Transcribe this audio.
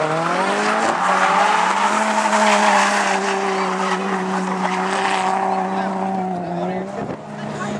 Bye.